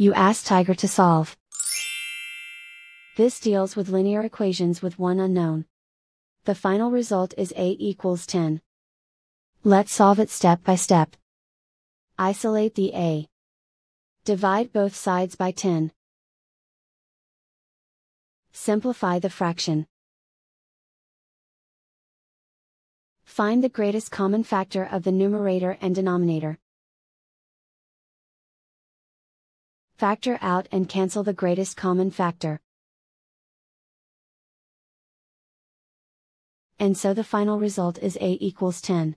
You ask Tiger to solve. This deals with linear equations with one unknown. The final result is A equals 10. Let's solve it step by step. Isolate the A. Divide both sides by 10. Simplify the fraction. Find the greatest common factor of the numerator and denominator. Factor out and cancel the greatest common factor. And so the final result is A equals 10.